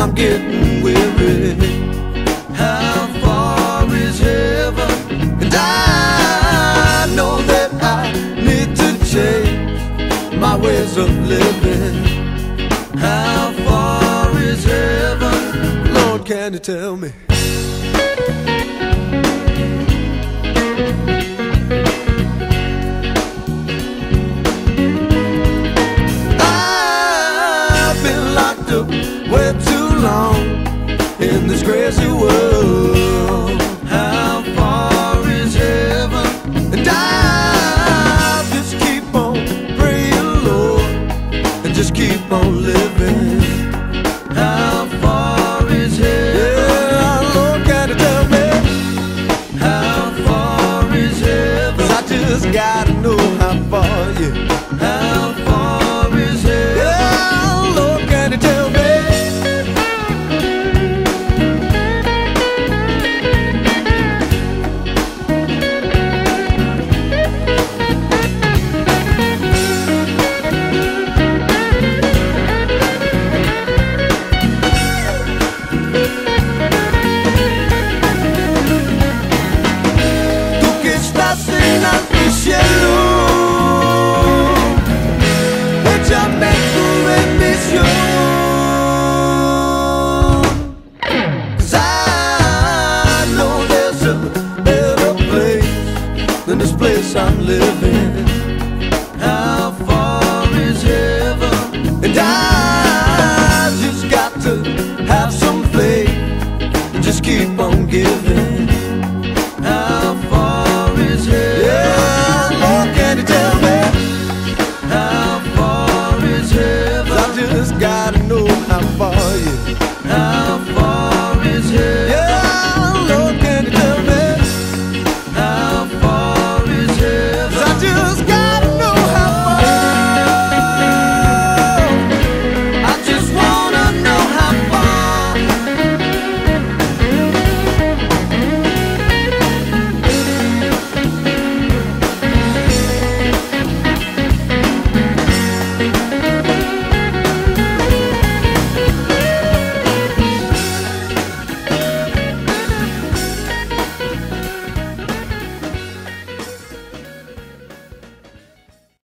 I'm getting weary. How far is heaven? And I know that I need to change my ways of living. How far is heaven? Lord, can you tell me? Crazy world. Oh. How far is heaven? And I just keep on praying, Lord, and just keep on living. How far is heaven? Yeah, Lord, can you tell me? How far is heaven? I just gotta know how far, yeah. How living.